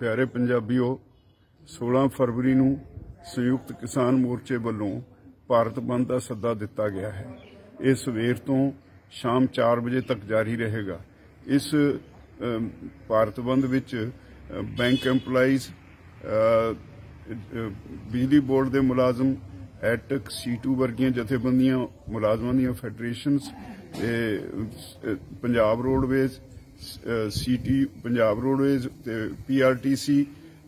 ਪਿਆਰੇ ਪੰਜਾਬੀਓ 16 ਫਰਵਰੀ ਨੂੰ ਸੰਯੁਕਤ ਕਿਸਾਨ ਮੋਰਚੇ ਵੱਲੋਂ ਭਾਰਤ ਬੰਦ ਦਾ ਸੱਦਾ ਦਿੱਤਾ ਗਿਆ ਹੈ। ਇਹ ਸਵੇਰ ਤੋਂ ਸ਼ਾਮ 4 ਵਜੇ ਤੱਕ ਜਾਰੀ ਰਹੇਗਾ। ਇਸ ਭਾਰਤ ਬੰਦ ਵਿੱਚ ਬੈਂਕ EMPLOYEES ਬਿਜਲੀ ਬੋਰਡ ਦੇ ਮੁਲਾਜ਼ਮ, ਐਟਕ C2 ਵਰਗੀਆਂ ਜਥੇਬੰਦੀਆਂ, ਮੁਲਾਜ਼ਮਾਂ ਦੀਆਂ federations Punjab roadways city Punjab roadways ਤੇ ਪੀਆਰਟੀਸੀ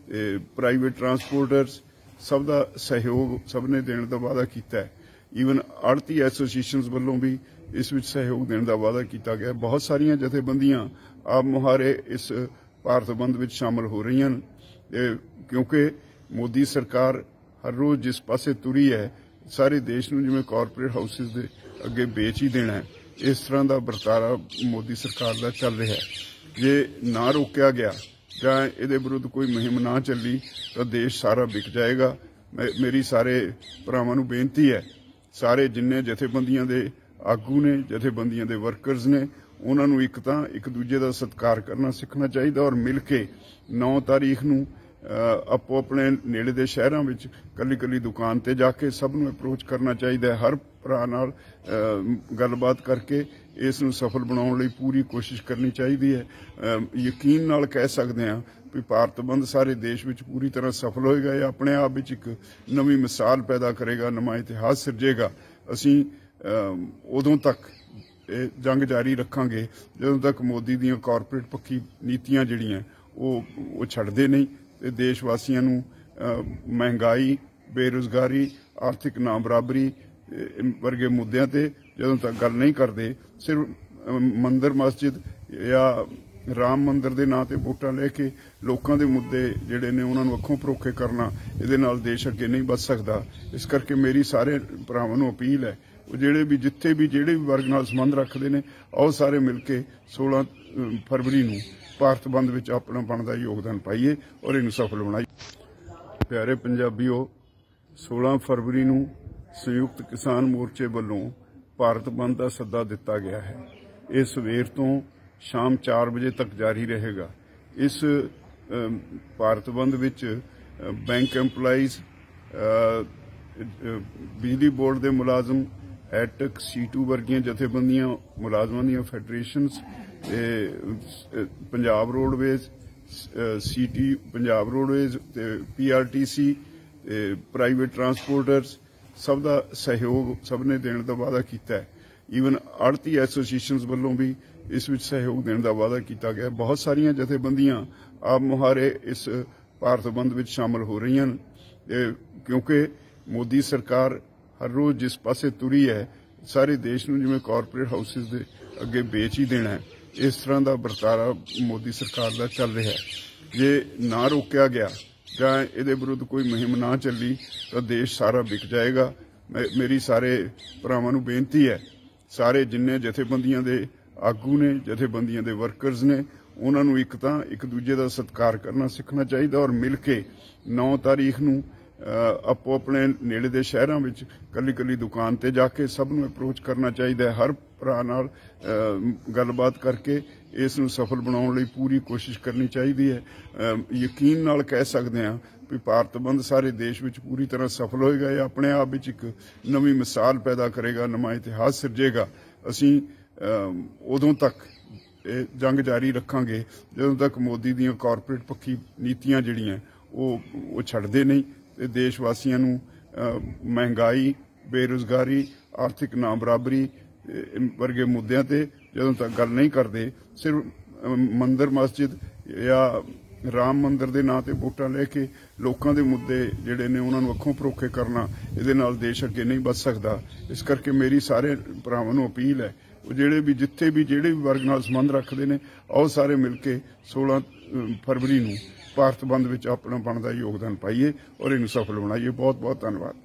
ਤੇ ਪ੍ਰਾਈਵੇਟ ਟਰਾਂਸਪੋਰਟਰਸ ਸਭ ਦਾ ਸਹਿਯੋਗ ਸਭ ਨੇ ਦੇਣ ਦਾ ਵਾਅਦਾ ਕੀਤਾ ਹੈ। ਈਵਨ ਆੜਤੀ ਐਸੋਸੀਏਸ਼ਨਸ ਵੱਲੋਂ ਵੀ ਇਸ ਵਿੱਚ ਸਹਿਯੋਗ ਦੇਣ ਦਾ ਵਾਅਦਾ ਕੀਤਾ ਗਿਆ। ਬਹੁਤ ਸਾਰੀਆਂ ਜਥੇਬੰਦੀਆਂ ਆਪ ਮੁਹਾਰੇ ਇਸ ਭਾਰਤ ਬੰਦ ਵਿੱਚ ਸ਼ਾਮਲ ਹੋ ਰਹੀਆਂ ਹਨ। ਕਿਉਂਕਿ ਮੋਦੀ ਸਰਕਾਰ ਹਰ ਰੋਜ਼ ਜਿਸ ਪਾਸੇ ਤੁਰੀ ਹੈ, ਸਾਰੇ ਦੇਸ਼ ਨੂੰ ਜਿਵੇਂ ਕਾਰਪੋਰੇਟ ਹਾਊਸਿਸ ਦੇ ਅੱਗੇ ਵੇਚ ਹੀ ਦੇਣਾ ਹੈ। ਇਸ ਤਰ੍ਹਾਂ ਦਾ ਵਰਤਾਰਾ ਮੋਦੀ ਸਰਕਾਰ ਦਾ ਚੱਲ ਰਿਹਾ ਹੈ। ਜੇ ਨਾ ਰੋਕਿਆ ਗਿਆ ਜਾਂ ਇਹਦੇ ਵਿਰੁੱਧ ਕੋਈ ਮੁਹਿੰਮ ਨਾ ਚੱਲੀ, ਤਾਂ ਦੇਸ਼ ਸਾਰਾ ਵਿਕ ਜਾਏਗਾ। ਮੈਂ- ਮੇਰੀ ਸਾਰੇ ਭਰਾਵਾਂ ਨੂੰ ਬੇਨਤੀ ਹੈ, ਸਾਰੇ ਜਿੰਨੇ ਜਥੇਬੰਦੀਆਂ ਦੇ ਆਗੂ ਨੇ, ਜਥੇਬੰਦੀਆਂ ਦੇ ਵਰਕਰਸ ਨੇ, ਉਹਨਾਂ ਨੂੰ ਇੱਕ ਤਾਂ ਇੱਕ ਦੂਜੇ ਦਾ ਸਤਿਕਾਰ ਕਰਨਾ ਸਿੱਖਣਾ ਚਾਹੀਦਾ ਔਰ ਮਿਲ ਕੇ 9 ਤਾਰੀਖ ਨੂੰ ਆਪੋ ਆਪਣੇ ਨੇੜੇ ਦੇ ਸ਼ਹਿਰਾਂ ਵਿੱਚ ਕੱਲੀ ਕੱਲੀ ਦੁਕਾਨ ਤੇ ਜਾ ਕੇ ਸਭ ਨੂੰ ਅਪਰੋਚ ਕਰਨਾ ਚਾਹੀਦਾ ਹੈ। ਹਰ ਭਰਾ ਨਾਲ ਗੱਲਬਾਤ ਕਰਕੇ ਇਸ ਨੂੰ ਸਫਲ ਬਣਾਉਣ ਲਈ ਪੂਰੀ ਕੋਸ਼ਿਸ਼ ਕਰਨੀ ਚਾਹੀਦੀ ਹੈ। ਯਕੀਨ ਨਾਲ ਕਹਿ ਸਕਦੇ ਹਾਂ ਵੀ ਭਾਰਤ ਬੰਦ ਸਾਰੇ ਦੇਸ਼ ਵਿੱਚ ਪੂਰੀ ਤਰ੍ਹਾਂ ਸਫਲ ਹੋਏਗਾ। ਇਹ ਆਪਣੇ ਆਪ ਵਿੱਚ ਇੱਕ ਨਵੀਂ ਮਿਸਾਲ ਪੈਦਾ ਕਰੇਗਾ, ਨਵਾਂ ਇਤਿਹਾਸ ਸਿਰਜੇਗਾ। ਅਸੀਂ ਉਦੋਂ ਤੱਕ ਇਹ ਜੰਗ ਜਾਰੀ ਰੱਖਾਂਗੇ ਜਦੋਂ ਤੱਕ ਮੋਦੀ ਦੀਆਂ ਕਾਰਪੋਰੇਟ ਪੱਖੀ ਨੀਤੀਆਂ ਜਿਹੜੀਆਂ ਉਹ ਉਹ ਛੱਡਦੇ ਨਹੀਂ। ਤੇ ਦੇਸ਼ ਵਾਸੀਆਂ ਨੂੰ ਮਹਿੰਗਾਈ, ਬੇਰੁਜ਼ਗਾਰੀ, ਆਰਥਿਕ ਨਾ ਬਰਾਬਰੀ ਵਰਗੇ ਮੁੱਦਿਆਂ ਤੇ ਜਦੋਂ ਤੱਕ ਗੱਲ ਨਹੀਂ ਕਰਦੇ, ਸਿਰਫ ਮੰਦਰ ਮਸਜਿਦ ਜਾਂ ਰਾਮ ਮੰਦਰ ਦੇ ਨਾਂ ਤੇ ਵੋਟਾਂ ਲੈ ਕੇ ਲੋਕਾਂ ਦੇ ਮੁੱਦੇ ਜਿਹੜੇ ਨੇ ਉਹਨਾਂ ਨੂੰ ਅੱਖੋਂ ਪਰੋਖੇ ਕਰਨਾ, ਇਹਦੇ ਨਾਲ ਦੇਸ਼ ਅੱਗੇ ਨਹੀਂ ਵੱਧ ਸਕਦਾ। ਇਸ ਕਰਕੇ ਮੇਰੀ ਸਾਰੇ ਭਰਾਵਾਂ ਨੂੰ ਅਪੀਲ ਹੈ ਉਹ ਜਿਹੜੇ ਵੀ ਜਿੱਥੇ ਵੀ ਜਿਹੜੇ ਵੀ ਵਰਗ ਨਾਲ ਸੰਬੰਧ ਰੱਖਦੇ ਨੇ, ਉਹ ਸਾਰੇ ਮਿਲ ਕੇ 16 ਫਰਵਰੀ ਨੂੰ ਭਾਰਤ ਬੰਦ ਵਿੱਚ ਆਪਣਾ ਬਣਦਾ ਯੋਗਦਾਨ ਪਾਈਏ ਔਰ ਇਹਨੂੰ ਸਫਲ ਬਣਾਈਏ। ਪਿਆਰੇ ਪੰਜਾਬੀਓ 16 ਫਰਵਰੀ ਨੂੰ ਸੰਯੁਕਤ ਕਿਸਾਨ ਮੋਰਚੇ ਵੱਲੋਂ ਭਾਰਤ ਬੰਦ ਦਾ ਸੱਦਾ ਦਿੱਤਾ ਗਿਆ ਹੈ। ਇਹ ਸਵੇਰ ਤੋਂ ਸ਼ਾਮ 4 ਵਜੇ ਤੱਕ ਜਾਰੀ ਰਹੇਗਾ। ਇਸ ਭਾਰਤ ਬੰਦ ਵਿੱਚ ਬੈਂਕ EMPLOYEES ਬਿਜਲੀ ਬੋਰਡ ਦੇ ਮੁਲਾਜ਼ਮ ਐਟਕ C2 ਵਰਗੀਆਂ ਜਥੇਬੰਦੀਆਂ ਮੁਲਾਜ਼ਮਾਂ ਦੀਆਂ ਫੈਡਰੇਸ਼ਨਸ ਤੇ ਅ, Punjab roadways city Punjab roadways ਤੇ ਪੀਆਰਟੀਸੀ ਪ੍ਰਾਈਵੇਟ ਟਰਾਂਸਪੋਰਟਰਸ ਸਭ ਦਾ ਸਹਿਯੋਗ ਸਭ ਨੇ ਦੇਣ ਦਾ ਵਾਅਦਾ ਕੀਤਾ ਹੈ। ਈਵਨ ਆੜਤੀ ਐਸੋਸੀਏਸ਼ਨਸ ਵੱਲੋਂ ਵੀ ਇਸ ਵਿੱਚ ਸਹਿਯੋਗ ਦੇਣ ਦਾ ਵਾਅਦਾ ਕੀਤਾ ਗਿਆ। ਬਹੁਤ ਸਾਰੀਆਂ ਜਥੇਬੰਦੀਆਂ ਆਪ ਮੁਹਾਰੇ ਇਸ ਭਾਰਤ ਬੰਦ ਵਿੱਚ ਸ਼ਾਮਲ ਹੋ ਰਹੀਆਂ ਨੇ ਕਿਉਂਕਿ ਮੋਦੀ ਸਰਕਾਰ ਹਰ ਰੋਜ਼ ਜਿਸ ਪਾਸੇ ਤੁਰੀ ਹੈ, ਸਾਰੇ ਦੇਸ਼ ਨੂੰ ਜਿਵੇਂ ਕਾਰਪੋਰੇਟ ਹਾਊਸਿਸ ਦੇ ਅੱਗੇ ਵੇਚ ਹੀ ਦੇਣਾ ਇਸ ਤਰ੍ਹਾਂ ਦਾ ਵਰਤਾਰਾ ਮੋਦੀ ਸਰਕਾਰ ਦਾ ਚੱਲ ਰਿਹਾ ਜੇ ਨਾ ਰੋਕਿਆ ਗਿਆ ਜਾਂ ਇਹਦੇ ਵਿਰੁੱਧ ਕੋਈ ਮੁਹਿੰਮ ਨਾ ਚੱਲੀ, ਤਾਂ ਦੇਸ਼ ਸਾਰਾ ਵਿਕ ਜਾਏਗਾ। ਮੈਂ- ਮੇਰੀ ਸਾਰੇ ਭਰਾਵਾਂ ਨੂੰ ਬੇਨਤੀ ਹੈ, ਸਾਰੇ ਜਿੰਨੇ ਜਥੇਬੰਦੀਆਂ ਦੇ ਆਗੂ ਨੇ, ਜਥੇਬੰਦੀਆਂ ਦੇ ਵਰਕਰਸ ਨੇ, ਉਹਨਾਂ ਨੂੰ ਇੱਕ ਤਾਂ ਇੱਕ ਦੂਜੇ ਦਾ ਸਤਿਕਾਰ ਕਰਨਾ ਸਿੱਖਣਾ ਚਾਹੀਦਾ ਔਰ ਮਿਲ ਕੇ 9 ਤਾਰੀਖ ਨੂੰ ਆਪੋ ਆਪਣੇ ਨੇੜੇ ਦੇ ਸ਼ਹਿਰਾਂ ਵਿੱਚ ਕੱਲੀ ਕੱਲੀ ਦੁਕਾਨ ਤੇ ਜਾ ਕੇ ਸਭ ਨੂੰ ਅਪਰੋਚ ਕਰਨਾ ਚਾਹੀਦਾ ਹੈ। ਹਰ ਭਰਾ ਨਾਲ ਗੱਲਬਾਤ ਕਰਕੇ ਇਸ ਨੂੰ ਸਫਲ ਬਣਾਉਣ ਲਈ ਪੂਰੀ ਕੋਸ਼ਿਸ਼ ਕਰਨੀ ਚਾਹੀਦੀ ਹੈ। ਯਕੀਨ ਨਾਲ ਕਹਿ ਸਕਦੇ ਹਾਂ ਵੀ ਭਾਰਤ ਬੰਦ ਸਾਰੇ ਦੇਸ਼ ਵਿੱਚ ਪੂਰੀ ਤਰ੍ਹਾਂ ਸਫਲ ਹੋਏਗਾ। ਇਹ ਆਪਣੇ ਆਪ ਵਿੱਚ ਇੱਕ ਨਵੀਂ ਮਿਸਾਲ ਪੈਦਾ ਕਰੇਗਾ, ਨਵਾਂ ਇਤਿਹਾਸ ਸਿਰਜੇਗਾ। ਅਸੀਂ ਉਦੋਂ ਤੱਕ ਇਹ ਜੰਗ ਜਾਰੀ ਰੱਖਾਂਗੇ ਜਦੋਂ ਤੱਕ ਮੋਦੀ ਦੀਆਂ ਕਾਰਪੋਰੇਟ ਪੱਖੀ ਨੀਤੀਆਂ ਜਿਹੜੀਆਂ ਉਹ ਉਹ ਛੱਡਦੇ ਨਹੀਂ। ਤੇ ਦੇਸ਼ ਵਾਸੀਆਂ ਨੂੰ ਮਹਿੰਗਾਈ, ਬੇਰੁਜ਼ਗਾਰੀ, ਆਰਥਿਕ ਨਾ ਬਰਾਬਰੀ ਵਰਗੇ ਮੁੱਦਿਆਂ ਤੇ ਜਦੋਂ ਤੱਕ ਗੱਲ ਨਹੀਂ ਕਰਦੇ, ਸਿਰਫ ਮੰਦਰ ਮਸਜਿਦ ਜਾਂ ਰਾਮ ਮੰਦਰ ਦੇ ਨਾਂ ਤੇ ਵੋਟਾਂ ਲੈ ਕੇ ਲੋਕਾਂ ਦੇ ਮੁੱਦੇ ਜਿਹੜੇ ਨੇ ਉਹਨਾਂ ਨੂੰ ਅੱਖੋਂ ਪਰੋਖੇ ਕਰਨਾ, ਇਹਦੇ ਨਾਲ ਦੇਸ਼ ਅੱਗੇ ਨਹੀਂ ਵੱਧ ਸਕਦਾ। ਇਸ ਕਰਕੇ ਮੇਰੀ ਸਾਰੇ ਭਰਾਵਾਂ ਨੂੰ ਅਪੀਲ ਹੈ ਉਹ ਜਿਹੜੇ ਵੀ ਜਿੱਥੇ ਵੀ ਜਿਹੜੇ ਵੀ ਵਰਗ ਨਾਲ ਸੰਬੰਧ ਰੱਖਦੇ ਨੇ, ਉਹ ਸਾਰੇ ਮਿਲ ਕੇ 16 ਫਰਵਰੀ ਨੂੰ ਭਾਰਤ ਬੰਦ ਵਿੱਚ ਆਪਣਾ ਬਣਦਾ ਯੋਗਦਾਨ ਪਾਈਏ ਔਰ ਇਹਨੂੰ ਸਫਲ ਬਣਾਈਏ। ਬਹੁਤ ਬਹੁਤ ਧੰਨਵਾਦ।